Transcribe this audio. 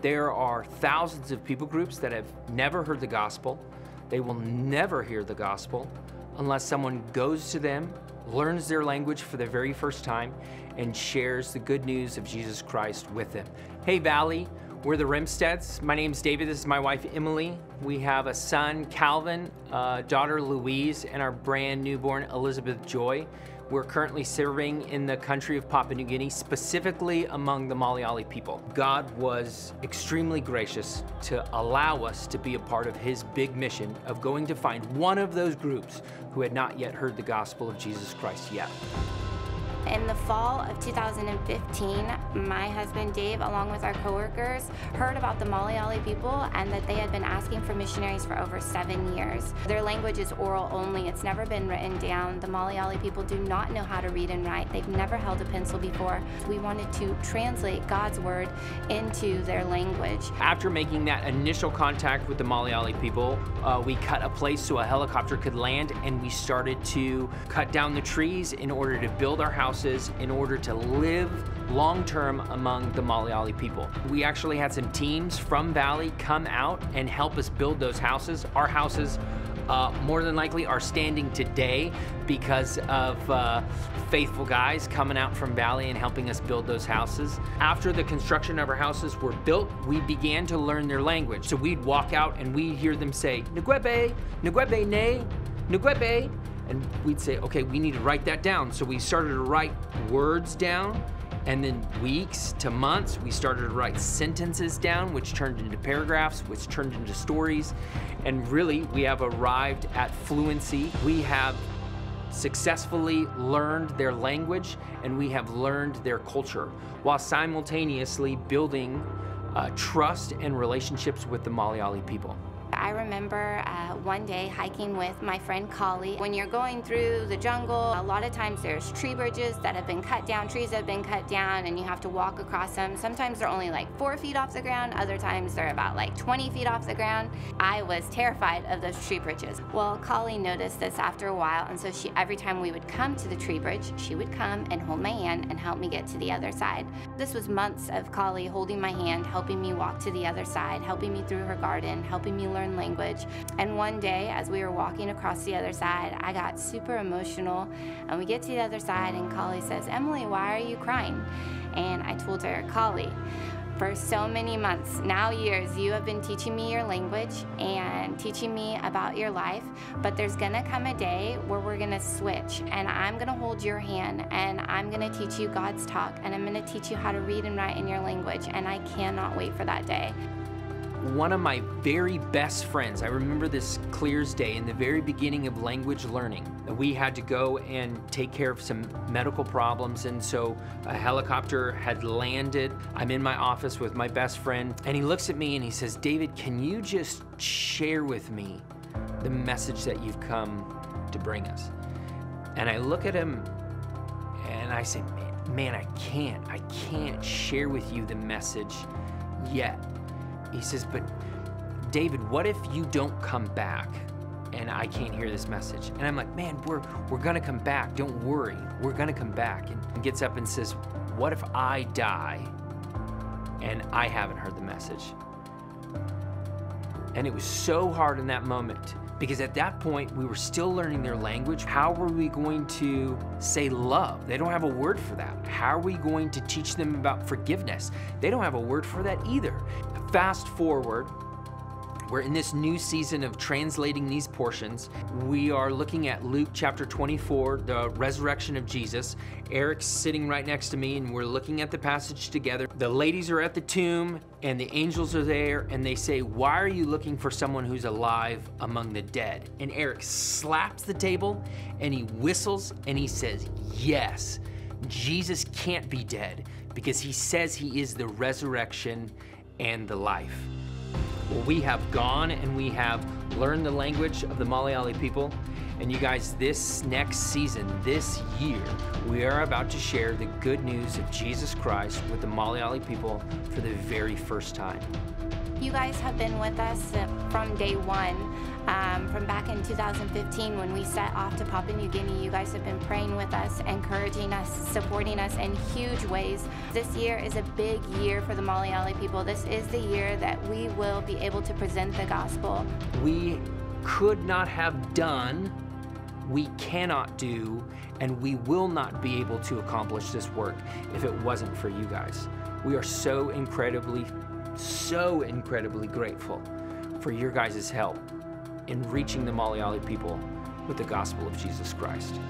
There are thousands of people groups that have never heard the gospel. They will never hear the gospel unless someone goes to them, learns their language for the very first time, and shares the good news of Jesus Christ with them. Hey, Valley, we're the Rimsteads. My name's David. This is my wife, Emily. We have a son, Calvin, a daughter, Louise, and our brand newborn, Elizabeth Joy. We're currently serving in the country of Papua New Guinea, specifically among the Malayali people. God was extremely gracious to allow us to be a part of his big mission of going to find one of those groups who had not yet heard the gospel of Jesus Christ yet. In the fall of 2015, my husband Dave, along with our coworkers, heard about the Malayali people and that they had been asking for missionaries for over seven years. Their language is oral only, it's never been written down. The Malayali people do not know how to read and write. They've never held a pencil before. We wanted to translate God's word into their language. After making that initial contact with the Malayali people, uh, we cut a place so a helicopter could land and we started to cut down the trees in order to build our house houses in order to live long term among the Malayali people. We actually had some teams from Valley come out and help us build those houses. Our houses uh, more than likely are standing today because of uh, faithful guys coming out from Valley and helping us build those houses. After the construction of our houses were built, we began to learn their language. So we'd walk out and we'd hear them say, Nguebe, Nguebe ne, Nguebe, and we'd say, okay, we need to write that down. So we started to write words down, and then weeks to months, we started to write sentences down, which turned into paragraphs, which turned into stories. And really, we have arrived at fluency. We have successfully learned their language and we have learned their culture while simultaneously building uh, trust and relationships with the Malayali people. I remember uh, one day hiking with my friend Kali. When you're going through the jungle, a lot of times there's tree bridges that have been cut down, trees have been cut down, and you have to walk across them. Sometimes they're only like four feet off the ground, other times they're about like 20 feet off the ground. I was terrified of those tree bridges. Well, Kali noticed this after a while, and so she every time we would come to the tree bridge, she would come and hold my hand and help me get to the other side. This was months of Kali holding my hand, helping me walk to the other side, helping me through her garden, helping me learn language. And one day, as we were walking across the other side, I got super emotional. And we get to the other side, and Kali says, Emily, why are you crying? And I told her, Kali, for so many months, now years, you have been teaching me your language and teaching me about your life. But there's gonna come a day where we're gonna switch, and I'm gonna hold your hand and I'm gonna teach you God's talk, and I'm gonna teach you how to read and write in your language. And I cannot wait for that day one of my very best friends, I remember this clear as day in the very beginning of language learning. We had to go and take care of some medical problems, and so a helicopter had landed. I'm in my office with my best friend, and he looks at me and he says, David, can you just share with me the message that you've come to bring us? And I look at him and I say, man, man I can't. I can't share with you the message yet he says, But David, what if you don't come back and I can't hear this message? And I'm like, Man, we're, we're gonna come back. Don't worry. We're gonna come back. And gets up and says, What if I die and I haven't heard the message? And it was so hard in that moment because at that point we were still learning their language. How were we going to say love? They don't have a word for that. How are we going to teach them about forgiveness? They don't have a word for that either. Fast forward, we're in this new season of translating these portions. We are looking at Luke chapter 24, the resurrection of Jesus. Eric's sitting right next to me, and we're looking at the passage together. The ladies are at the tomb, and the angels are there, and they say, Why are you looking for someone who's alive among the dead? And Eric slaps the table, and he whistles, and he says, Yes, Jesus can't be dead because he says he is the resurrection and the life. Well, we have gone and we have learned the language of the Malayali people, And you guys, this next season, this year, we are about to share the good news of Jesus Christ with the Malayali people for the very first time. You guys have been with us from day one. Um, from back in 2015 when we set off to Papua New Guinea, you guys have been praying with us, encouraging us, supporting us in huge ways. This year is a big year for the Malayali people. This is the year that we will be able to present the gospel. We could not have done, we cannot do, and we will not be able to accomplish this work if it wasn't for you guys. We are so incredibly, so incredibly grateful for your guys' help in reaching the Malayali people with the gospel of Jesus Christ.